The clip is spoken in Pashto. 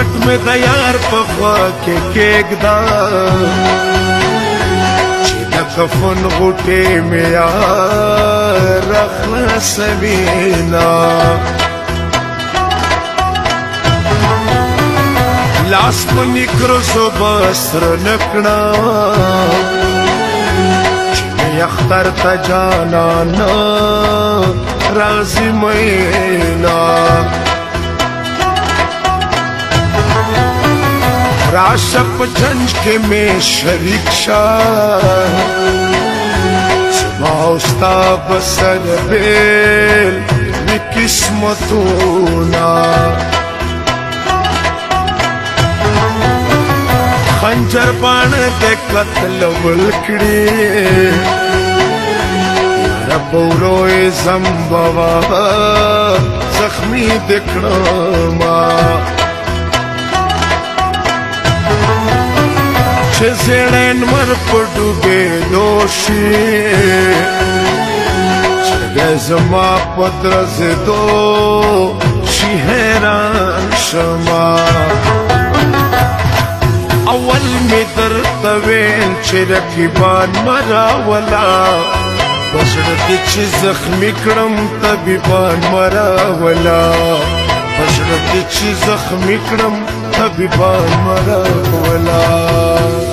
کټ مې تیار په خوا کې کېګدا چې د کفن غټې مې یار خلاصوینا لاس په نکرو سو بسر نکړه چې اختر ته جانا نه راځي مې نه راشه په جنج کې مې شریک شه زما ستا په سر بیل مې قسمتونه خنجر باندې د قتل ولکړي رب وروي زمبوا زخمي دکړه ما شزړن مر پټوګې دوشي څنګه زما پتر زه دو شي حیران شما اول می در توین چې رکیبان مرا ولا بسړه دې چې زخمی کړم طبيبان مرا ولا بسړه دې چې زخمی کړم طبيبان مرا ولا